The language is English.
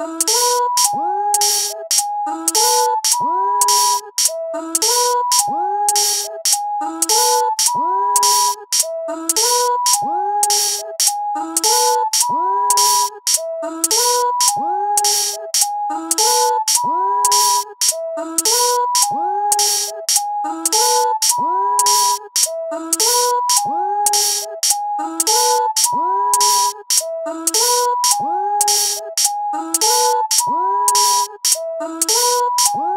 Oh. Oh.